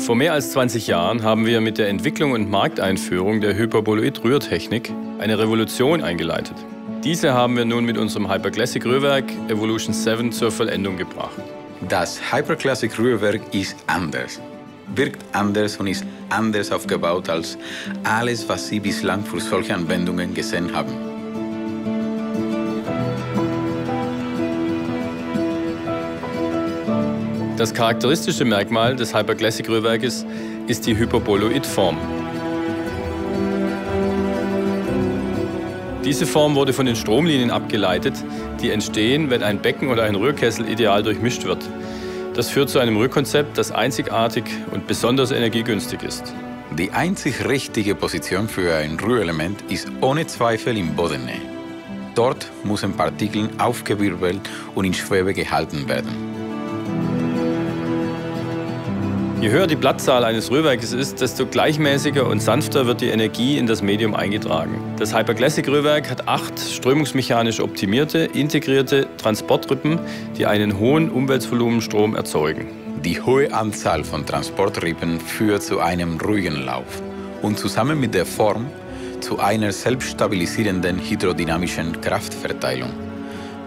Vor mehr als 20 Jahren haben wir mit der Entwicklung und Markteinführung der Hyperboloid-Rührtechnik eine Revolution eingeleitet. Diese haben wir nun mit unserem Hyperclassic Rührwerk Evolution 7 zur Vollendung gebracht. Das Hyperclassic Rührwerk ist anders, wirkt anders und ist anders aufgebaut als alles, was Sie bislang für solche Anwendungen gesehen haben. Das charakteristische Merkmal des Hyperclassic-Rührwerkes ist die Hyperboloid-Form. Diese Form wurde von den Stromlinien abgeleitet, die entstehen, wenn ein Becken oder ein Rührkessel ideal durchmischt wird. Das führt zu einem Rührkonzept, das einzigartig und besonders energiegünstig ist. Die einzig richtige Position für ein Rührelement ist ohne Zweifel im Bodennähe. Dort müssen Partikel aufgewirbelt und in Schwebe gehalten werden. Je höher die Blattzahl eines Rührwerkes ist, desto gleichmäßiger und sanfter wird die Energie in das Medium eingetragen. Das Hyperclassic-Rührwerk hat acht strömungsmechanisch optimierte, integrierte Transportrippen, die einen hohen Umweltvolumenstrom erzeugen. Die hohe Anzahl von Transportrippen führt zu einem ruhigen Lauf und zusammen mit der Form zu einer selbststabilisierenden hydrodynamischen Kraftverteilung.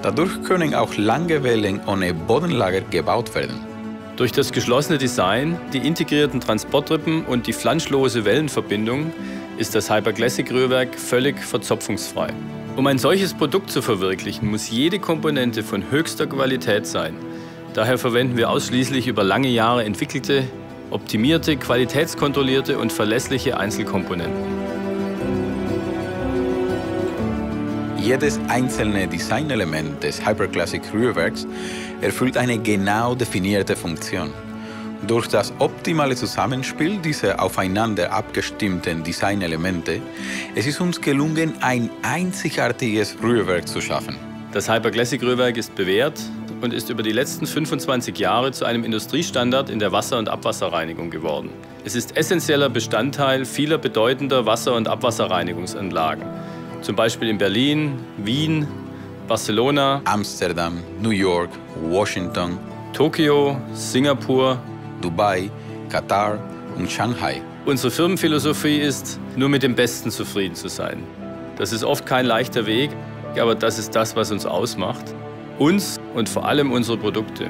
Dadurch können auch lange Wellen ohne Bodenlager gebaut werden. Durch das geschlossene Design, die integrierten Transportrippen und die flanschlose Wellenverbindung ist das Hyperclassic-Rührwerk völlig verzopfungsfrei. Um ein solches Produkt zu verwirklichen, muss jede Komponente von höchster Qualität sein. Daher verwenden wir ausschließlich über lange Jahre entwickelte, optimierte, qualitätskontrollierte und verlässliche Einzelkomponenten. Jedes einzelne Designelement des Hyperclassic Rührwerks erfüllt eine genau definierte Funktion. Durch das optimale Zusammenspiel dieser aufeinander abgestimmten Designelemente es ist uns gelungen, ein einzigartiges Rührwerk zu schaffen. Das Hyperclassic Rührwerk ist bewährt und ist über die letzten 25 Jahre zu einem Industriestandard in der Wasser- und Abwasserreinigung geworden. Es ist essentieller Bestandteil vieler bedeutender Wasser- und Abwasserreinigungsanlagen zum Beispiel in Berlin, Wien, Barcelona, Amsterdam, New York, Washington, Tokio, Singapur, Dubai, Katar und Shanghai. Unsere Firmenphilosophie ist, nur mit dem Besten zufrieden zu sein. Das ist oft kein leichter Weg, aber das ist das, was uns ausmacht. Uns und vor allem unsere Produkte.